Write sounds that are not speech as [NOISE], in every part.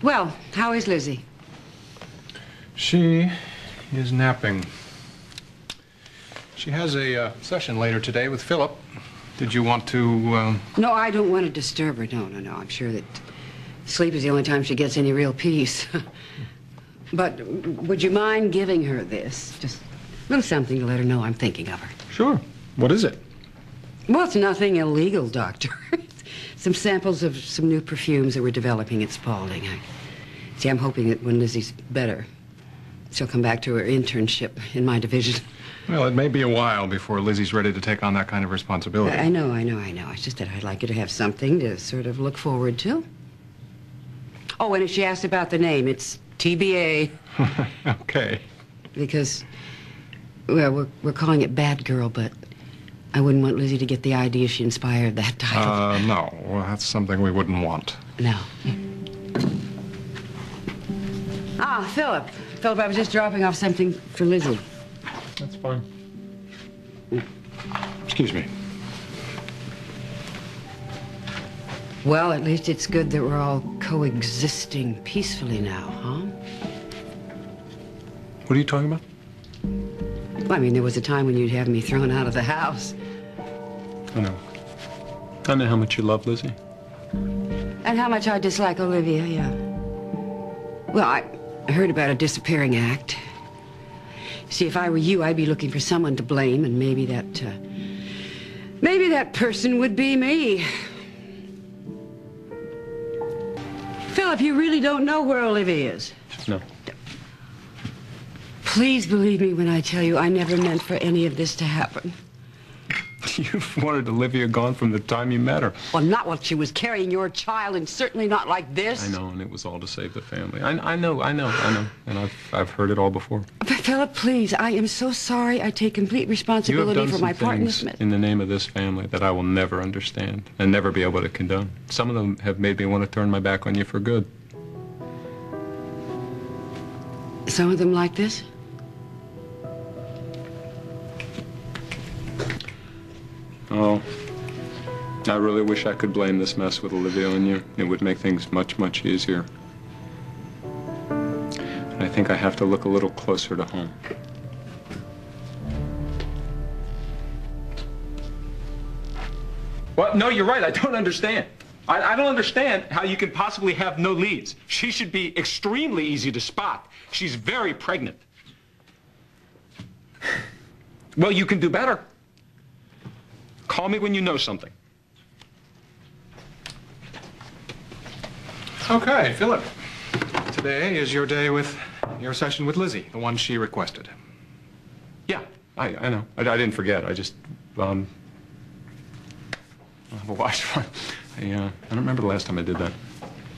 Well, how is Lizzie? She is napping. She has a uh, session later today with Phillip. Did you want to, um, No, I don't want to disturb her. No, no, no. I'm sure that sleep is the only time she gets any real peace. [LAUGHS] but would you mind giving her this? Just a little something to let her know I'm thinking of her. Sure. What is it? Well, it's nothing illegal, Doctor. [LAUGHS] some samples of some new perfumes that we're developing at Spaulding. I, see, I'm hoping that when Lizzie's better, she'll come back to her internship in my division. Well, it may be a while before Lizzie's ready to take on that kind of responsibility. I know, I know, I know. It's just that I'd like her to have something to sort of look forward to. Oh, and if she asked about the name, it's TBA. [LAUGHS] okay. Because, well, we're, we're calling it Bad Girl, but I wouldn't want Lizzie to get the idea she inspired that title. Uh, no. Well, that's something we wouldn't want. No. Ah, Phillip. Phillip, I was just dropping off something for Lizzie. That's fine. Excuse me. Well, at least it's good that we're all coexisting peacefully now, huh? What are you talking about? Well, I mean, there was a time when you'd have me thrown out of the house. I know. I know how much you love Lizzie. And how much I dislike Olivia, yeah. Well, I heard about a disappearing act. See, if I were you, I'd be looking for someone to blame, and maybe that, uh, maybe that person would be me. Phillip, you really don't know where Olivia is. No. Please believe me when I tell you I never meant for any of this to happen. [LAUGHS] You've wanted Olivia gone from the time you met her. Well, not while she was carrying your child, and certainly not like this. I know, and it was all to save the family. I, I know, I know, I know. And I've, I've heard it all before. But Phillip, please, I am so sorry. I take complete responsibility for my part in this. in the name of this family that I will never understand and never be able to condone. Some of them have made me want to turn my back on you for good. Some of them like this? Oh, I really wish I could blame this mess with Olivia on you. It would make things much, much easier. And I think I have to look a little closer to home. Well, no, you're right. I don't understand. I, I don't understand how you can possibly have no leads. She should be extremely easy to spot. She's very pregnant. Well, you can do better. Call me when you know something. Okay, Phillip. Today is your day with your session with Lizzie, the one she requested. Yeah, I, I know. I, I didn't forget. I just, um, I have a watch. I, uh, I don't remember the last time I did that.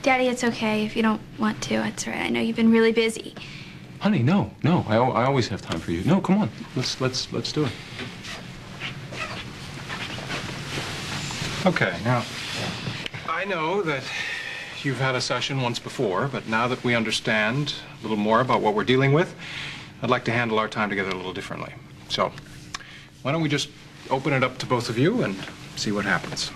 Daddy, it's okay if you don't want to. It's all right. I know you've been really busy. Honey, no, no. I, I always have time for you. No, come on. Let's let's let's do it. Okay, now I know that you've had a session once before, but now that we understand a little more about what we're dealing with, I'd like to handle our time together a little differently. So, why don't we just open it up to both of you and see what happens?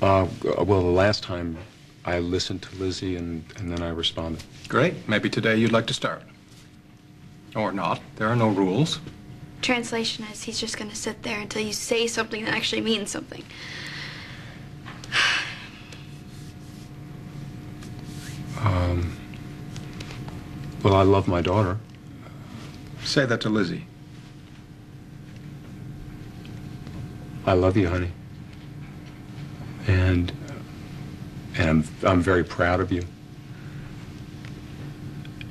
Uh, well, the last time I listened to Lizzie and, and then I responded. Great. Maybe today you'd like to start. Or not. There are no rules. Translation is he's just gonna sit there until you say something that actually means something. Um, well, I love my daughter. Say that to Lizzie. I love you, honey. And and I'm I'm very proud of you.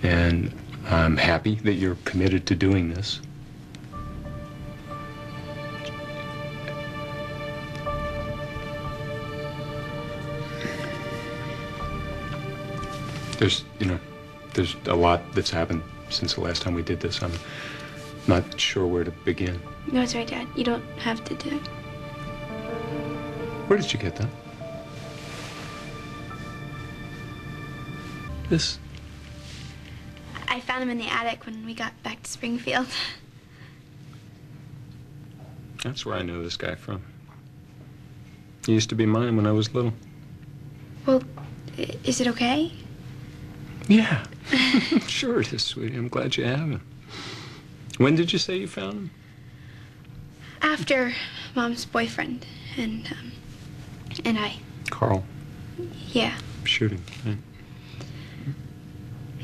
And I'm happy that you're committed to doing this. There's, you know, there's a lot that's happened since the last time we did this. I'm not sure where to begin. No, it's all right, Dad. You don't have to do it. Where did you get that? This? I found him in the attic when we got back to Springfield. That's where I know this guy from. He used to be mine when I was little. Well, is it okay? Yeah. [LAUGHS] sure it is, sweetie. I'm glad you have him. When did you say you found him? After mom's boyfriend and um, and I. Carl. Yeah. Shooting. right?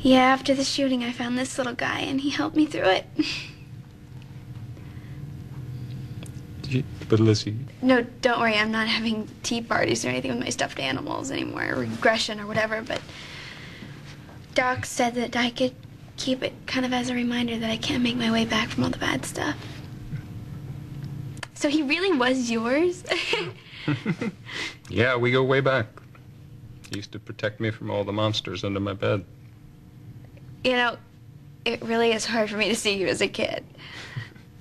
Yeah, after the shooting, I found this little guy, and he helped me through it. You, but Lizzie, no, don't worry, I'm not having tea parties or anything with my stuffed animals anymore, or regression or whatever, but Doc said that I could keep it kind of as a reminder that I can't make my way back from all the bad stuff. So he really was yours? [LAUGHS] yeah, we go way back. He used to protect me from all the monsters under my bed. you know, it really is hard for me to see you as a kid.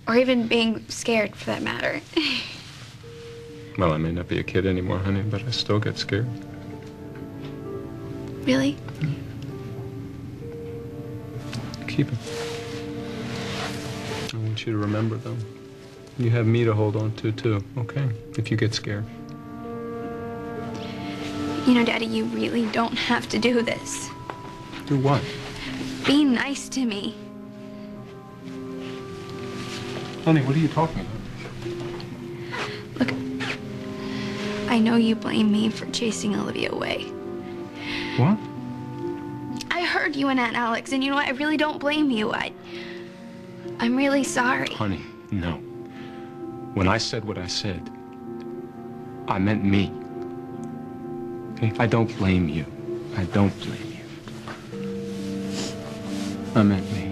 Or even being scared, for that matter. [LAUGHS] Well, I may not be a kid anymore, honey, but I still get scared. really? Mm. Keep it. I want you to remember, though. You have me to hold on to, too, okay? If you get scared. You know, Daddy, you really don't have to do this. Do what? Be nice to me. Honey, what are you talking about? Look, I know you blame me for chasing Olivia away. What? You and Aunt Alex, and you know what? I really don't blame you. I. I'm really sorry. Honey, no. When I said what I said, I meant me. Okay? I don't blame you. I don't blame you. I meant me.